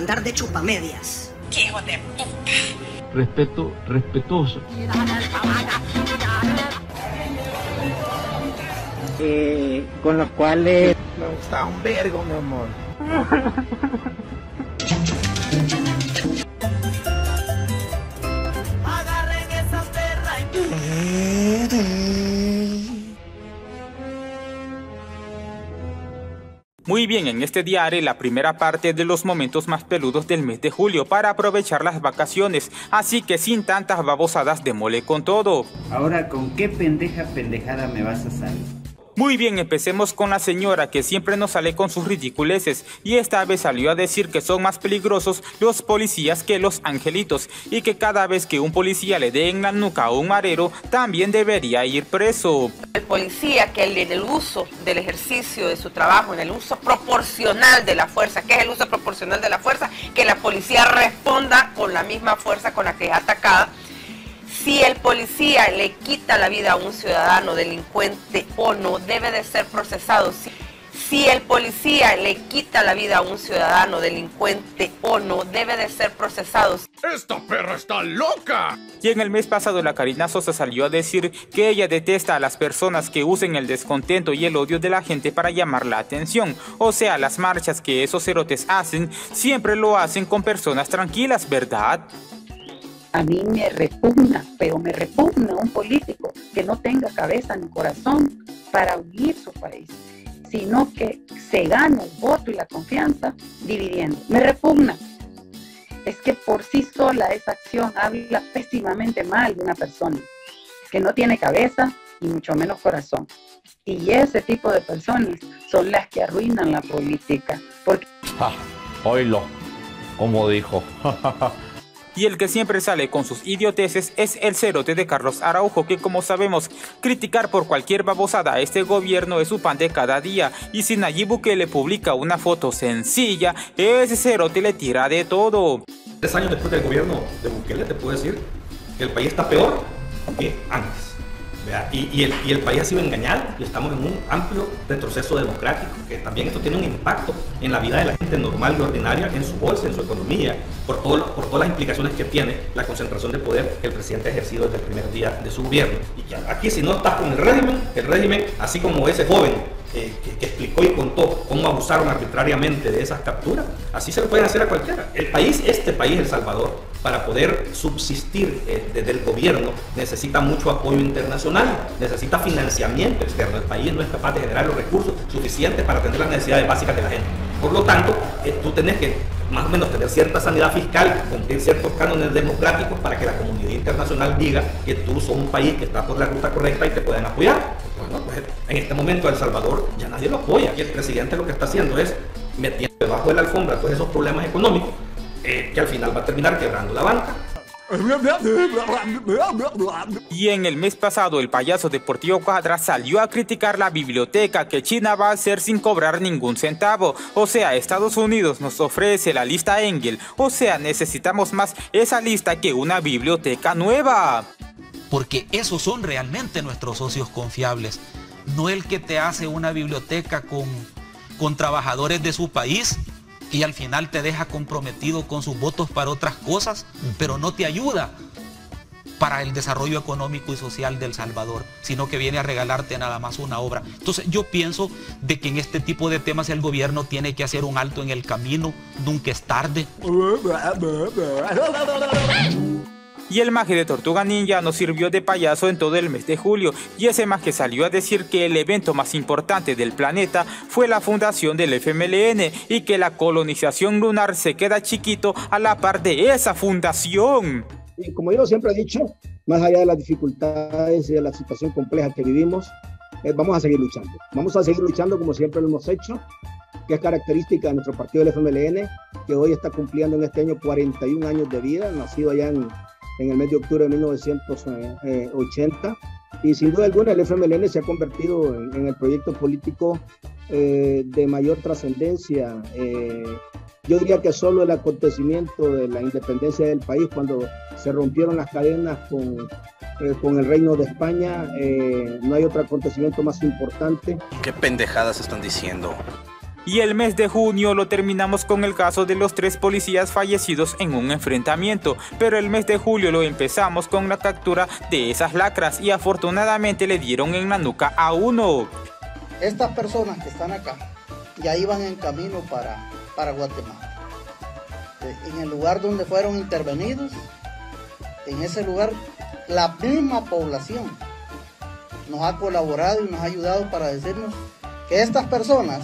andar de chupamedias. ¡Qué hijo de puta! Respeto, respetuoso. Eh, con los cuales... Me gusta un vergo, mi amor. Muy bien, en este diario la primera parte de los momentos más peludos del mes de julio para aprovechar las vacaciones, así que sin tantas babosadas de mole con todo. Ahora, ¿con qué pendeja pendejada me vas a salir? Muy bien, empecemos con la señora que siempre nos sale con sus ridiculeces y esta vez salió a decir que son más peligrosos los policías que los angelitos y que cada vez que un policía le dé en la nuca a un marero también debería ir preso. El policía que en el uso del ejercicio de su trabajo, en el uso proporcional de la fuerza, ¿qué es el uso proporcional de la fuerza? Que la policía responda con la misma fuerza con la que es atacada si el policía le quita la vida a un ciudadano delincuente o no, debe de ser procesado. Si, el policía le quita la vida a un ciudadano delincuente o no, debe de ser procesado. ¡Esta perra está loca! Y en el mes pasado la Karina Sosa salió a decir que ella detesta a las personas que usen el descontento y el odio de la gente para llamar la atención. O sea, las marchas que esos cerotes hacen, siempre lo hacen con personas tranquilas, ¿verdad? A mí me repugna, pero me repugna un político que no tenga cabeza ni corazón para unir su país, sino que se gana el voto y la confianza dividiendo. Me repugna. Es que por sí sola esa acción habla pésimamente mal de una persona que no tiene cabeza y mucho menos corazón. Y ese tipo de personas son las que arruinan la política. Porque... Ah, oílo, como dijo. Y el que siempre sale con sus idioteces es el cerote de Carlos Araujo, que como sabemos, criticar por cualquier babosada a este gobierno es su pan de cada día. Y si Nayib Bukele publica una foto sencilla, ese cerote le tira de todo. Tres años después del gobierno de Bukele, te puedo decir que el país está peor que antes. Y, el, país ha sido engañado y estamos en un amplio retroceso democrático, que también esto tiene un impacto en la vida de la gente normal y ordinaria, en su bolsa, en su economía, por, todo, por todas las implicaciones que tiene la concentración de poder que el presidente ha ejercido desde el primer día de su gobierno. Y aquí si no estás con el régimen, el régimen, así como ese joven que, explicó y contó cómo abusaron arbitrariamente de esas capturas, así se lo pueden hacer a cualquiera. El país, este país, El Salvador, para poder subsistir eh, desde el gobierno, necesita mucho apoyo internacional, necesita financiamiento externo. El país no es capaz de generar los recursos suficientes para atender las necesidades básicas de la gente. Por lo tanto, eh, tú tenés que más o menos tener cierta sanidad fiscal, cumplir ciertos cánones democráticos para que la comunidad internacional diga que tú sos un país que está por la ruta correcta y te pueden apoyar. Bueno, pues en este momento El Salvador ya nadie lo apoya y el presidente lo que está haciendo es metiendo debajo de la alfombra esos problemas económicos eh, que al final va a terminar quebrando la banca. Y en el mes pasado el payaso deportivo Cuadra salió a criticar la biblioteca que China va a hacer sin cobrar ningún centavo. O sea, Estados Unidos nos ofrece la lista Engel. O sea, necesitamos más esa lista que una biblioteca nueva. Porque esos son realmente nuestros socios confiables. No el que te hace una biblioteca con, con trabajadores de su país y al final te deja comprometido con sus votos para otras cosas, pero no te ayuda para el desarrollo económico y social del Salvador, sino que viene a regalarte nada más una obra. Entonces yo pienso de que en este tipo de temas el gobierno tiene que hacer un alto en el camino, nunca es tarde. Y el maje de Tortuga Ninja nos sirvió de payaso en todo el mes de julio y ese maje salió a decir que el evento más importante del planeta fue la fundación del FMLN y que la colonización lunar se queda chiquito a la par de esa fundación. Y como yo siempre he dicho, más allá de las dificultades y de la situación compleja que vivimos, eh, vamos a seguir luchando. Vamos a seguir luchando como siempre lo hemos hecho, que es característica de nuestro partido del FMLN, que hoy está cumpliendo en este año 41 años de vida, nacido allá en en el mes de octubre de 1980. Y sin duda alguna el FMLN se ha convertido en, el proyecto político eh, de mayor trascendencia. Eh, yo diría que solo el acontecimiento de la independencia del país, cuando se rompieron las cadenas con, eh, con el Reino de España, no hay otro acontecimiento más importante. ¿Qué pendejadas están diciendo? Y el mes de junio lo terminamos con el caso de los tres policías fallecidos en un enfrentamiento, pero el mes de julio lo empezamos con la captura de esas lacras y afortunadamente le dieron en la nuca a uno. Estas personas que están acá ya iban en camino para, para Guatemala. En el lugar donde fueron intervenidos, en ese lugar, la misma población nos ha colaborado y nos ha ayudado para decirnos que estas personas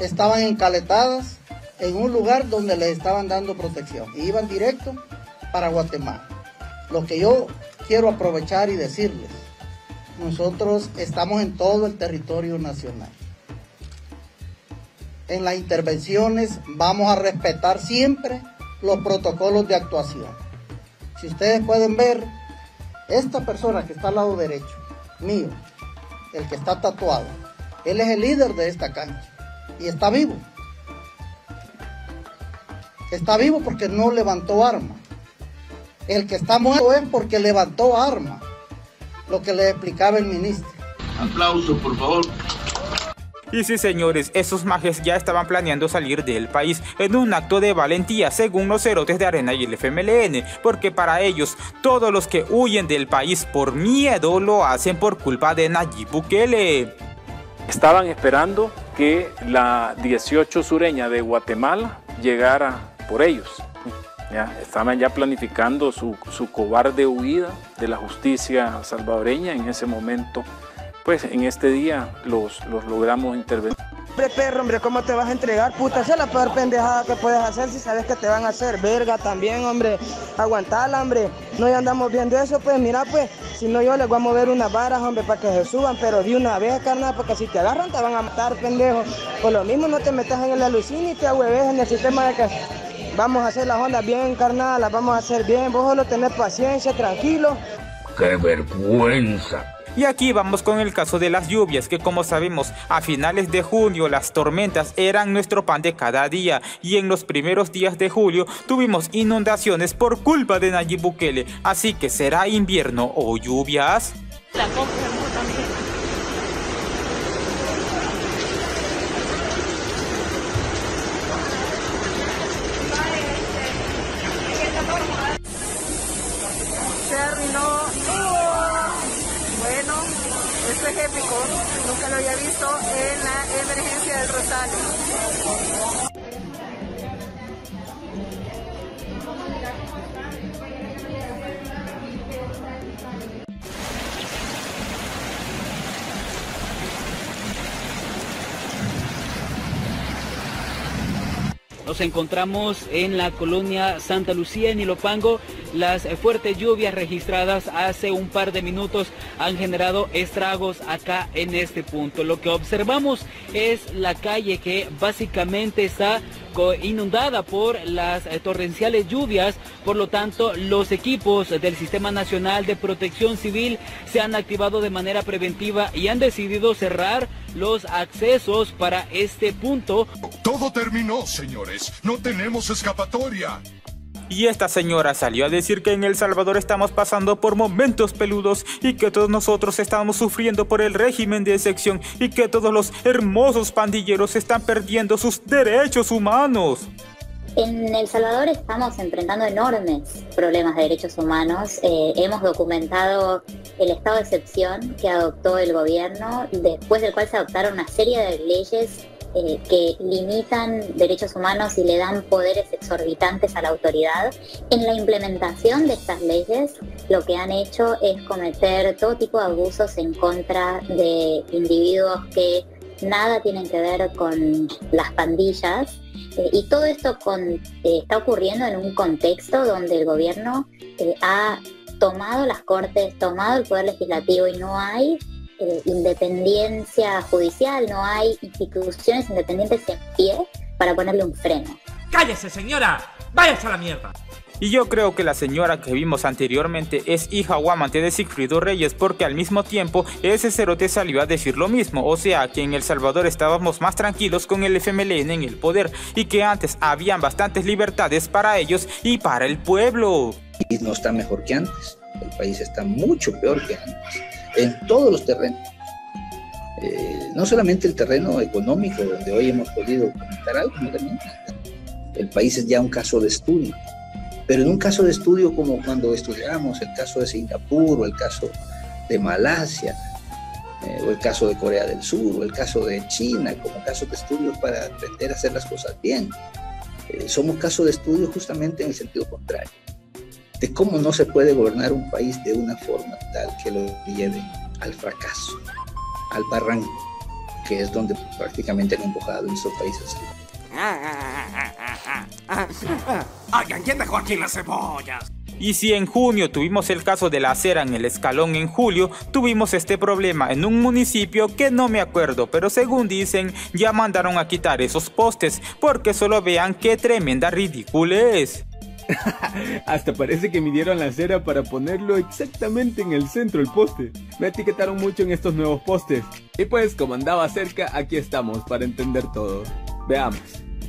estaban encaletadas en un lugar donde les estaban dando protección y iban directo para Guatemala. Lo que yo quiero aprovechar y decirles, nosotros estamos en todo el territorio nacional. En las intervenciones vamos a respetar siempre los protocolos de actuación. Si ustedes pueden ver, esta persona que está al lado derecho, mío, el que está tatuado, él es el líder de esta cancha y está vivo. Está vivo porque no levantó arma. El que está muerto es porque levantó arma. Lo que le explicaba el ministro. Aplauso, por favor. Y sí, señores, esos majes ya estaban planeando salir del país en un acto de valentía, según los cerotes de Arena y el FMLN, porque para ellos, todos los que huyen del país por miedo lo hacen por culpa de Nayib Bukele. Estaban esperando que la 18 sureña de Guatemala llegara por ellos. Ya, estaban ya planificando su, su cobarde huida de la justicia salvadoreña en ese momento pues en este día los, los logramos intervenir. Hombre, perro, hombre, ¿cómo te vas a entregar? Puta, esa es la peor pendejada que puedes hacer si sabes que te van a hacer verga también, hombre. Aguantala, hombre. No ya andamos viendo eso, pues mira, pues, si no yo les voy a mover unas varas, hombre, para que se suban, pero de una vez, carnal, porque si te agarran te van a matar, pendejo. Por lo mismo no te metas en el alucín y te ahueves en el sistema de que vamos a hacer las ondas bien, carnal, las vamos a hacer bien. Vos solo tenés paciencia, tranquilo. ¡Qué vergüenza! Y aquí vamos con el caso de las lluvias, que como sabemos, a finales de junio las tormentas eran nuestro pan de cada día y en los primeros días de julio tuvimos inundaciones por culpa de Nayib Bukele, así que será invierno o lluvias. Esto es épico, nunca lo había visto en la emergencia del Rosario. Nos encontramos en la colonia Santa Lucía en Ilopango. Las fuertes lluvias registradas hace un par de minutos han generado estragos acá en este punto. Lo que observamos es la calle que básicamente está inundada por las eh, torrenciales lluvias, por lo tanto los equipos del Sistema Nacional de Protección Civil se han activado de manera preventiva y han decidido cerrar los accesos para este punto. Todo terminó, señores. No tenemos escapatoria. Y esta señora salió a decir que en El Salvador estamos pasando por momentos peludos y que todos nosotros estamos sufriendo por el régimen de excepción y que todos los hermosos pandilleros están perdiendo sus derechos humanos. En El Salvador estamos enfrentando enormes problemas de derechos humanos. Eh, hemos documentado el estado de excepción que adoptó el gobierno, después del cual se adoptaron una serie de leyes eh, que limitan derechos humanos y le dan poderes exorbitantes a la autoridad. En la implementación de estas leyes, lo que han hecho es cometer todo tipo de abusos en contra de individuos que nada tienen que ver con las pandillas. Eh, y todo esto eh, está ocurriendo en un contexto donde el gobierno ha tomado las cortes, tomado el poder legislativo y no hay eh, independencia judicial, no hay instituciones independientes en pie para ponerle un freno. ¡Cállese, señora! ¡Váyase a la mierda! Y yo creo que la señora que vimos anteriormente es hija o amante de Sigfrido Reyes porque al mismo tiempo ese cerote salió a decir lo mismo, o sea que en El Salvador estábamos más tranquilos con el FMLN en el poder y que antes habían bastantes libertades para ellos y para el pueblo. Y no está mejor que antes, el país está mucho peor que antes en todos los terrenos. Eh, no solamente el terreno económico, donde hoy hemos podido comentar algo, el país es ya un caso de estudio, pero en un caso de estudio como cuando estudiamos el caso de Singapur o el caso de Malasia, eh, o el caso de Corea del Sur, o el caso de China, como casos de estudio para aprender a hacer las cosas bien. Eh, somos casos de estudio justamente en el sentido contrario, de cómo no se puede gobernar un país de una forma tal que lo lleve al fracaso, al barranco, que es donde prácticamente han empujado nuestros países. Oigan, ¿quién dejó aquí las cebollas? Y si en junio tuvimos el caso de la acera en el escalón en julio, tuvimos este problema en un municipio que no me acuerdo, pero según dicen ya mandaron a quitar esos postes porque solo vean qué tremenda ridícula es. Hasta parece que midieron la acera para ponerlo exactamente en el centro del poste. Me etiquetaron mucho en estos nuevos postes. Y pues como andaba cerca, aquí estamos para entender todo. Veamos.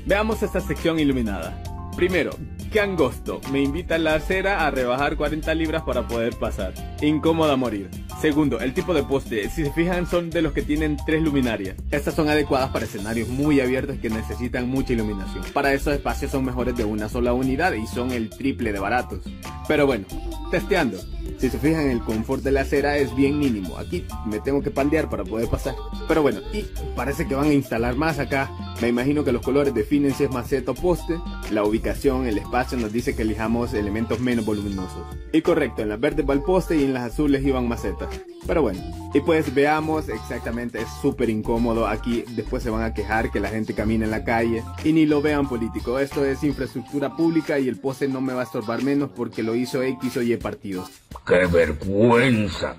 Veamos esta sección iluminada. Primero, qué angosto. Me invita la acera a rebajar 40 libras para poder pasar. Incómoda morir. Segundo, el tipo de poste. Si se fijan son de los que tienen tres luminarias. Estas son adecuadas para escenarios muy abiertos que necesitan mucha iluminación. Para esos espacios son mejores de una sola unidad y son el triple de baratos. Pero bueno, testeando. Si se fijan, el confort de la acera es bien mínimo. Aquí me tengo que pandear para poder pasar. Pero bueno, y parece que van a instalar más acá. Me imagino que los colores definen si es maceta o poste. La ubicación, el espacio nos dice que elijamos elementos menos voluminosos. Y correcto, en las verdes va el poste y en las azules iban macetas. Pero bueno, y pues veamos exactamente, es súper incómodo. Aquí después se van a quejar que la gente camina en la calle y ni lo vean político. Esto es infraestructura pública y el poste no me va a estorbar menos porque lo hizo X o Y partidos. ¡Qué vergüenza!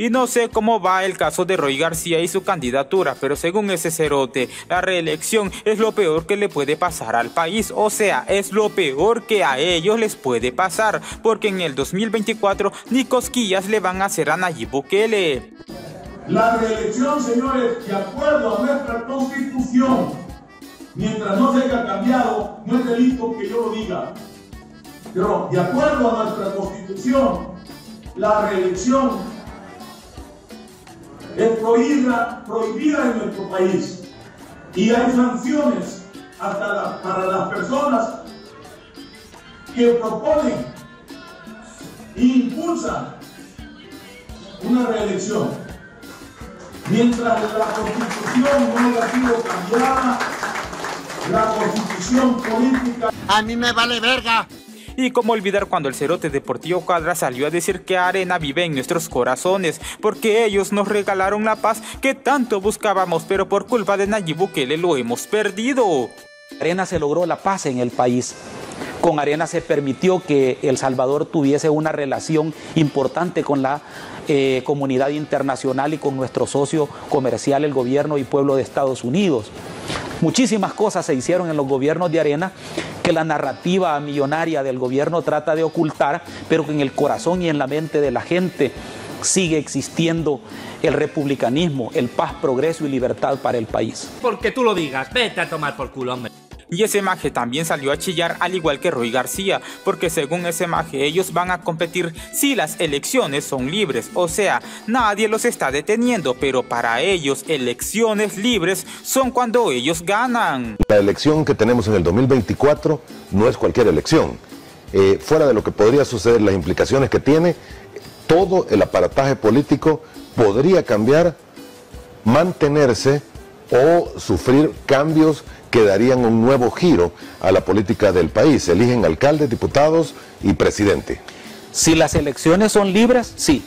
Y no sé cómo va el caso de Roy García y su candidatura, pero según ese cerote, la reelección es lo peor que le puede pasar al país. O sea, es lo peor que a ellos les puede pasar, porque en el 2024 ni cosquillas le van a hacer a Nayib Bukele. La reelección, señores, de acuerdo a nuestra constitución, mientras no se haya cambiado, no es delito que yo lo diga. Pero de acuerdo a nuestra constitución, la reelección es prohibida, prohibida en nuestro país. Y hay sanciones hasta para las personas que proponen e impulsan una reelección. Mientras la constitución no haya sido cambiada, la constitución política... A mí me vale verga. Y cómo olvidar cuando el cerote deportivo Cuadra salió a decir que Arena vive en nuestros corazones, porque ellos nos regalaron la paz que tanto buscábamos, pero por culpa de Nayib Bukele lo hemos perdido. Arena se logró la paz en el país. Con Arena se permitió que El Salvador tuviese una relación importante con la eh, comunidad internacional y con nuestro socio comercial, el gobierno y pueblo de Estados Unidos. Muchísimas cosas se hicieron en los gobiernos de arena que la narrativa millonaria del gobierno trata de ocultar, pero que en el corazón y en la mente de la gente sigue existiendo el republicanismo, el paz, progreso y libertad para el país. Porque tú lo digas, vete a tomar por culo, hombre. Y ese maje también salió a chillar al igual que Roy García, porque según ese maje ellos van a competir si las elecciones son libres, o sea, nadie los está deteniendo, pero para ellos elecciones libres son cuando ellos ganan. La elección que tenemos en el 2024 no es cualquier elección. Eh, fuera de lo que podría suceder, las implicaciones que tiene, todo el aparataje político podría cambiar, mantenerse o sufrir cambios que darían un nuevo giro a la política del país. Eligen alcaldes, diputados y presidente. Si las elecciones son libres, sí.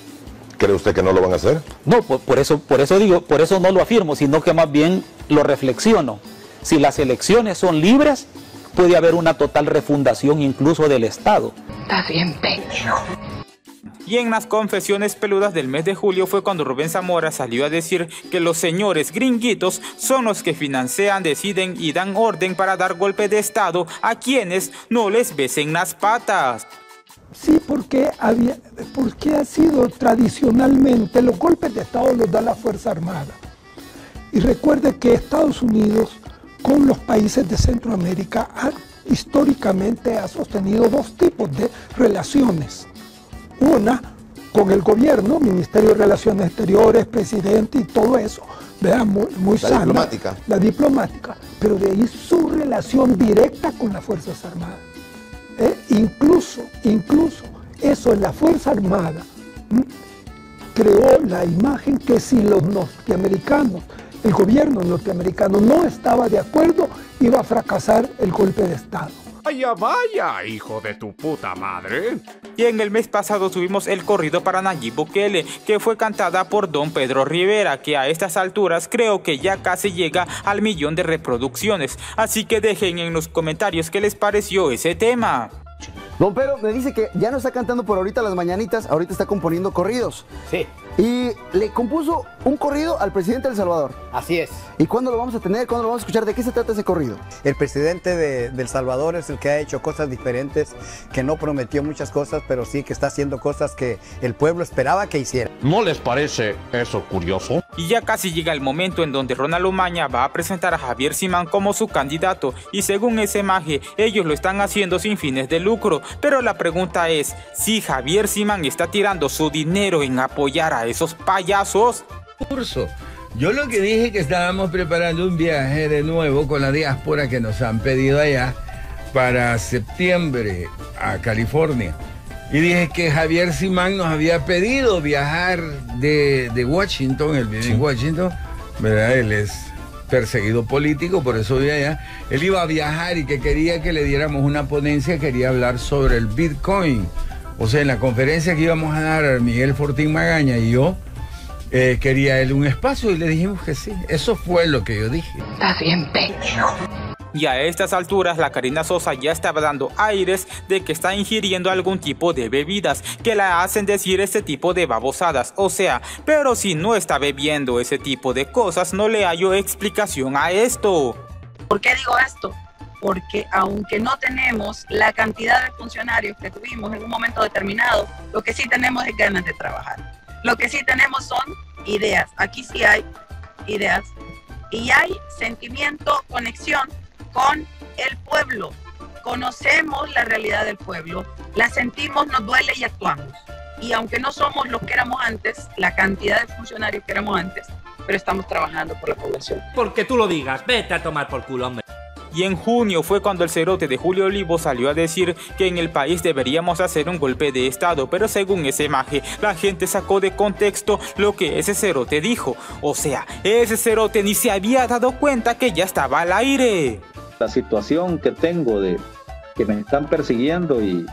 ¿Cree usted que no lo van a hacer? No, por, eso, por eso digo, por eso no lo afirmo, sino que más bien lo reflexiono. Si las elecciones son libres, puede haber una total refundación incluso del Estado. Está bien, pendejo. Y en las confesiones peludas del mes de julio fue cuando Rubén Zamora salió a decir que los señores gringuitos son los que financian, deciden y dan orden para dar golpe de Estado a quienes no les besen las patas. Sí, porque, había, porque ha sido tradicionalmente los golpes de Estado los da la Fuerza Armada. Y recuerde que Estados Unidos con los países de Centroamérica históricamente ha sostenido dos tipos de relaciones una con el gobierno, Ministerio de Relaciones Exteriores, presidente y todo eso, vea, muy, muy La sana, diplomática. La diplomática, pero de ahí su relación directa con las Fuerzas Armadas. ¿eh? Incluso, incluso, eso en la Fuerza Armada ¿m? creó la imagen que si los norteamericanos, el gobierno norteamericano no estaba de acuerdo, iba a fracasar el golpe de Estado. Vaya, vaya, hijo de tu puta madre. Y en el mes pasado tuvimos el corrido para Nayib Bukele, que fue cantada por Don Pedro Rivera, que a estas alturas creo que ya casi llega al millón de reproducciones. Así que dejen en los comentarios qué les pareció ese tema. Don Pedro me dice que ya no está cantando por ahorita las mañanitas, ahorita está componiendo corridos. Sí. Y le compuso un corrido al presidente de El Salvador. Así es. ¿Y cuándo lo vamos a tener? ¿Cuándo lo vamos a escuchar? ¿De qué se trata ese corrido? El presidente de, de El Salvador es el que ha hecho cosas diferentes, que no prometió muchas cosas, pero sí que está haciendo cosas que el pueblo esperaba que hiciera. ¿No les parece eso curioso? Y ya casi llega el momento en donde Ronald Umaña va a presentar a Javier Simán como su candidato y según ese maje, ellos lo están haciendo sin fines de lucro. Pero la pregunta es, si Javier Simán está tirando su dinero en apoyar a esos payasos. Curso. Yo lo que dije que estábamos preparando un viaje de nuevo con la diáspora que nos han pedido allá para septiembre a California. Y dije que Javier Simán nos había pedido viajar de, de Washington, él vive en Washington, ¿verdad? Él es perseguido político, por eso vive allá. Él iba a viajar y que quería que le diéramos una ponencia, quería hablar sobre el Bitcoin. O sea, en la conferencia que íbamos a dar Miguel Fortín Magaña y yo, eh, quería él un espacio y le dijimos que sí. Eso fue lo que yo dije. Estás bien pendejo. Y a estas alturas la Karina Sosa ya estaba dando aires de que está ingiriendo algún tipo de bebidas que la hacen decir este tipo de babosadas. O sea, pero si no está bebiendo ese tipo de cosas no le hallo explicación a esto. ¿Por qué digo esto? Porque aunque no tenemos la cantidad de funcionarios que tuvimos en un momento determinado, lo que sí tenemos es ganas de trabajar. Lo que sí tenemos son ideas. Aquí sí hay ideas. Y hay sentimiento, conexión con el pueblo. Conocemos la realidad del pueblo, la sentimos, nos duele y actuamos. Y aunque no somos los que éramos antes, la cantidad de funcionarios que éramos antes, pero estamos trabajando por la población. Porque tú lo digas, vete a tomar por culo, hombre. Y en junio fue cuando el cerote de Julio Olivo salió a decir que en el país deberíamos hacer un golpe de estado, pero según ese maje, la gente sacó de contexto lo que ese cerote dijo. O sea, ese cerote ni se había dado cuenta que ya estaba al aire. La situación que tengo de que me están persiguiendo y,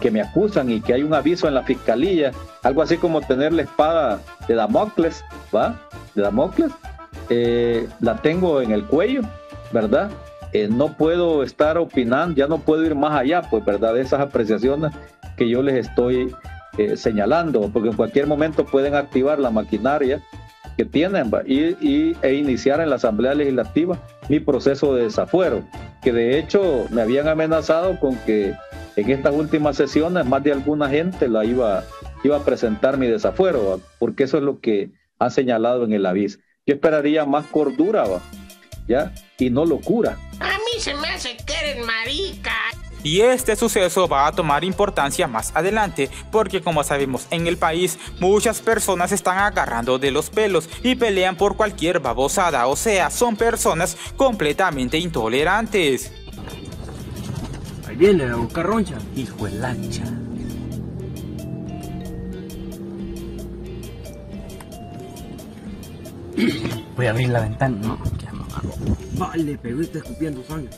que me acusan y que hay un aviso en la fiscalía, algo así como tener la espada de Damocles, ¿va? De Damocles, eh, la tengo en el cuello, ¿verdad? Eh, no puedo estar opinando, ya no puedo ir más allá, pues, ¿verdad? De esas apreciaciones que yo les estoy eh, señalando, porque en cualquier momento pueden activar la maquinaria que tienen y, y- e iniciar en la Asamblea Legislativa mi proceso de desafuero, que de hecho me habían amenazado con que en estas últimas sesiones más de alguna gente la iba, iba a presentar mi desafuero, porque eso es lo que han señalado en el aviso. Yo esperaría más cordura, ¿va? ¿Ya? Y no locura. A mí se me hace que eres marica. Y este suceso va a tomar importancia más adelante, porque como sabemos en el país muchas personas están agarrando de los pelos y pelean por cualquier babosada, o sea, son personas completamente intolerantes. Ahí viene la bocarroncha, hijo de lancha. Voy a abrir la ventana, no, Vale, y está escupiendo sangre.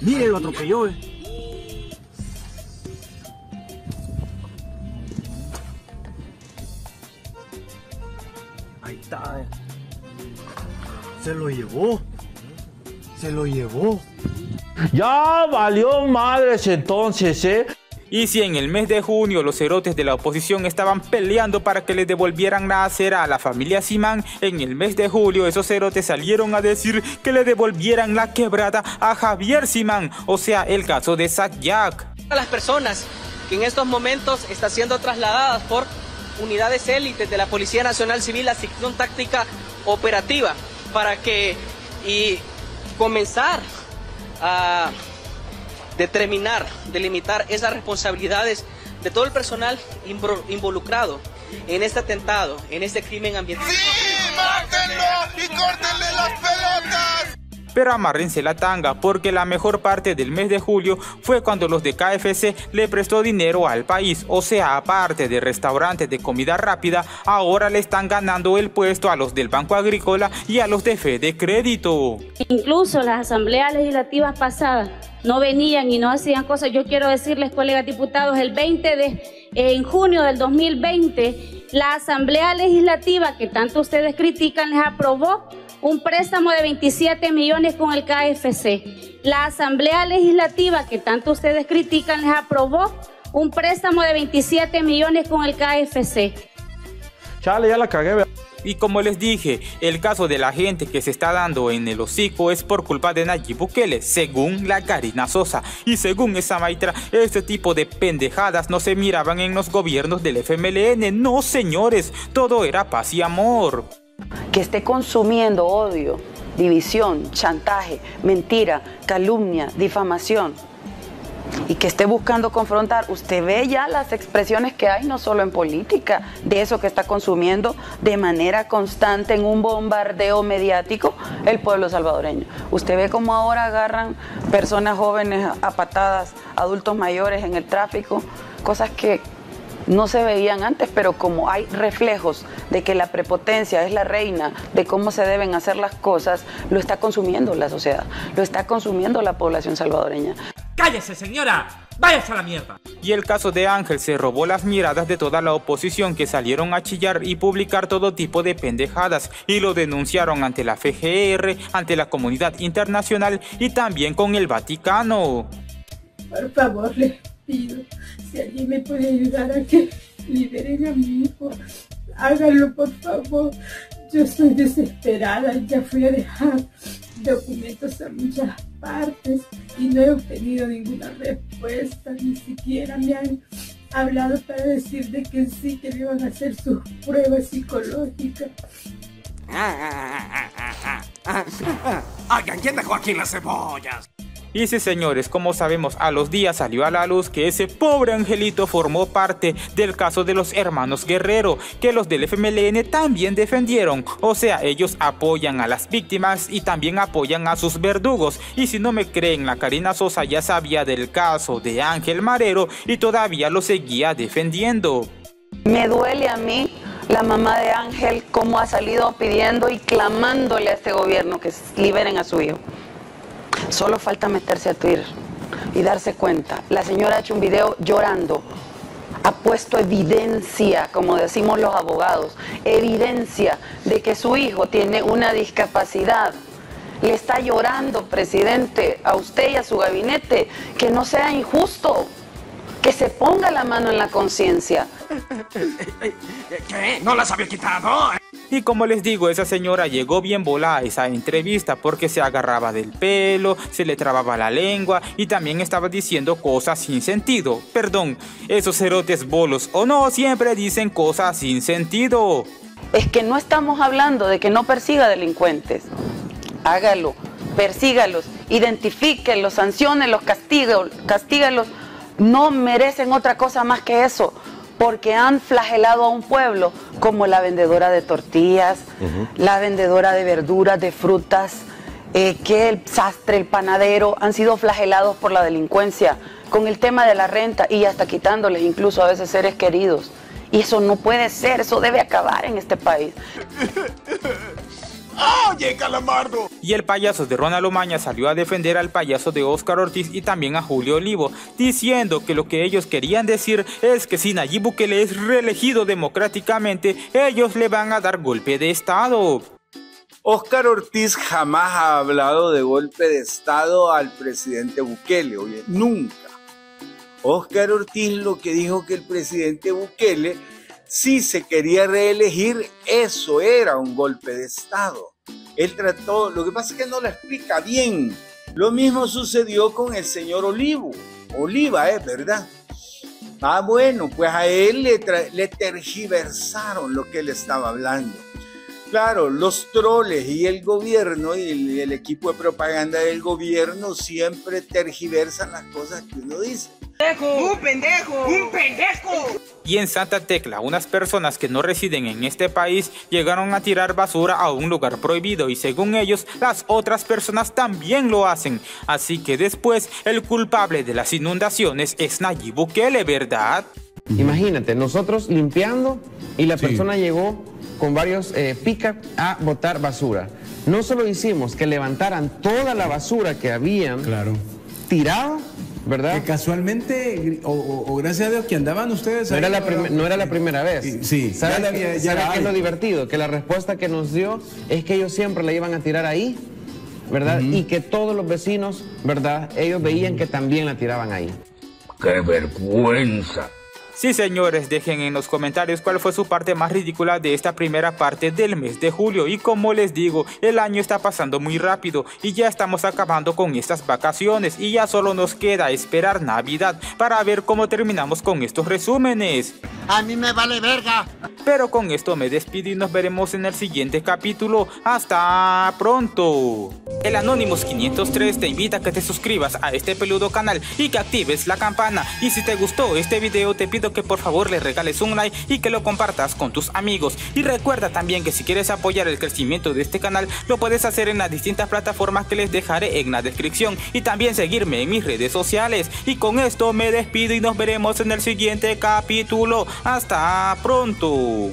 Mire, lo atropelló, eh. Ahí está, eh. Se lo llevó. Se lo llevó. Ya valió madres entonces, ¿eh? Y si en el mes de junio los cerotes de la oposición estaban peleando para que le devolvieran la acera a la familia Simán, en el mes de julio esos cerotes salieron a decir que le devolvieran la quebrada a Javier Simán, o sea, el caso de Zach Jack. a las personas que en estos momentos están siendo trasladadas por unidades élites de la Policía Nacional Civil a sección táctica operativa para que y comenzar a determinar, delimitar esas responsabilidades de todo el personal involucrado en este atentado, en este crimen ambiental. ¡Sí, mátenlo y córtenle las pelotas! pero amárrense la tanga porque la mejor parte del mes de julio fue cuando los de KFC le prestó dinero al país, o sea, aparte de restaurantes de comida rápida, ahora le están ganando el puesto a los del Banco Agrícola y a los de Fede Crédito. Incluso las asambleas legislativas pasadas no venían y no hacían cosas. Yo quiero decirles, colegas diputados, el 20 de en junio del 2020, la Asamblea Legislativa que tanto ustedes critican les aprobó un préstamo de 27 millones con el KFC. La Asamblea Legislativa, que tanto ustedes critican, les aprobó un préstamo de 27 millones con el KFC. Chale, ya la cagué. Y como les dije, el caso de la gente que se está dando en el hocico es por culpa de Nayib Bukele, según la Karina Sosa. Y según esa maitra, este tipo de pendejadas no se miraban en los gobiernos del FMLN. No, señores, todo era paz y amor que esté consumiendo odio, división, chantaje, mentira, calumnia, difamación y que esté buscando confrontar, usted ve ya las expresiones que hay, no solo en política, de eso que está consumiendo de manera constante en un bombardeo mediático el pueblo salvadoreño. Usted ve cómo ahora agarran personas jóvenes a patadas, adultos mayores en el tráfico, cosas que no se veían antes, pero como hay reflejos de que la prepotencia es la reina de cómo se deben hacer las cosas, lo está consumiendo la sociedad, lo está consumiendo la población salvadoreña. ¡Cállese, señora! ¡Váyase a la mierda! Y el caso de Ángel se robó las miradas de toda la oposición que salieron a chillar y publicar todo tipo de pendejadas y lo denunciaron ante la FGR, ante la comunidad internacional y también con el Vaticano. Por favor, le pido si alguien me puede ayudar a que liberen a mi hijo, háganlo por favor. Yo estoy desesperada, ya fui a dejar documentos a muchas partes y no he obtenido ninguna respuesta, ni siquiera me han hablado para decir de que sí, que me iban a hacer sus pruebas psicológicas. Oigan, ¿quién dejó aquí las cebollas? Y sí, señores, como sabemos, a los días salió a la luz que ese pobre angelito formó parte del caso de los hermanos Guerrero, que los del FMLN también defendieron. O sea, ellos apoyan a las víctimas y también apoyan a sus verdugos. Y si no me creen, la Karina Sosa ya sabía del caso de Ángel Marero y todavía lo seguía defendiendo. Me duele a mí la mamá de Ángel cómo ha salido pidiendo y clamándole a este gobierno que liberen a su hijo. Solo falta meterse a Twitter y darse cuenta. La señora ha hecho un video llorando. Ha puesto evidencia, como decimos los abogados, evidencia de que su hijo tiene una discapacidad. Le está llorando, presidente, a usted y a su gabinete, que no sea injusto, que se ponga la mano en la conciencia. ¿Qué? ¿No las había quitado? Y como les digo, esa señora llegó bien volada a esa entrevista porque se agarraba del pelo, se le trababa la lengua y también estaba diciendo cosas sin sentido. Perdón, esos cerotes bolos o no siempre dicen cosas sin sentido. Es que no estamos hablando de que no persiga delincuentes. Hágalo, persígalos, identifíquenlos, sancionenlos, castígalos. No merecen otra cosa más que eso porque han flagelado a un pueblo como la vendedora de tortillas, la vendedora de verduras, de frutas, eh, que el sastre, el panadero, han sido flagelados por la delincuencia, con el tema de la renta y hasta quitándoles incluso a veces seres queridos. Y eso no puede ser, eso debe acabar en este país. ¡Oye, Calamardo! Y el payaso de Ronald Omaña salió a defender al payaso de Oscar Ortiz y también a Julio Olivo, diciendo que lo que ellos querían decir es que si Nayib Bukele es reelegido democráticamente, ellos le van a dar golpe de Estado. Oscar Ortiz jamás ha hablado de golpe de Estado al presidente Bukele, oye, nunca. Oscar Ortiz lo que dijo que el presidente Bukele si se quería reelegir, eso era un golpe de Estado. Él trató, lo que pasa es que no lo explica bien. Lo mismo sucedió con el señor Olivo. Oliva, es verdad. Ah, bueno, pues a él le, le tergiversaron lo que él estaba hablando. Claro, los troles y el gobierno y el, el equipo de propaganda del gobierno siempre tergiversan las cosas que uno dice. ¡Un pendejo! ¡Un pendejo! Y en Santa Tecla, unas personas que no residen en este país llegaron a tirar basura a un lugar prohibido y según ellos, las otras personas también lo hacen. Así que después, el culpable de las inundaciones es Nayib Bukele, ¿verdad? Imagínate, nosotros limpiando y la persona llegó con varios eh, pick a botar basura. No solo hicimos que levantaran toda la basura que habían tirado, ¿verdad? Que casualmente, o, o- o gracias a Dios que andaban ustedes No ahí, era, la prim- no era la primera vez. Sí, ¿Sabes, ya- qué- ya- ya sabes qué es lo divertido? Que la respuesta que nos dio es que ellos siempre la iban a tirar ahí, ¿verdad? Y que todos los vecinos, ¿verdad? Ellos veían que también la tiraban ahí. ¡Qué vergüenza! Sí, señores, dejen en los comentarios cuál fue su parte más ridícula de esta primera parte del mes de julio. Y como les digo, el año está pasando muy rápido y ya estamos acabando con estas vacaciones y ya solo nos queda esperar Navidad para ver cómo terminamos con estos resúmenes. A mí me vale verga. Pero con esto me despido y nos veremos en el siguiente capítulo. Hasta pronto. El Anonymous 503 te invita a que te suscribas a este peludo canal y que actives la campana. Y si te gustó este video te pido que por favor le regales un like y que lo compartas con tus amigos. Y recuerda también que si quieres apoyar el crecimiento de este canal lo puedes hacer en las distintas plataformas que les dejaré en la descripción. Y también seguirme en mis redes sociales. Y con esto me despido y nos veremos en el siguiente capítulo. Hasta pronto.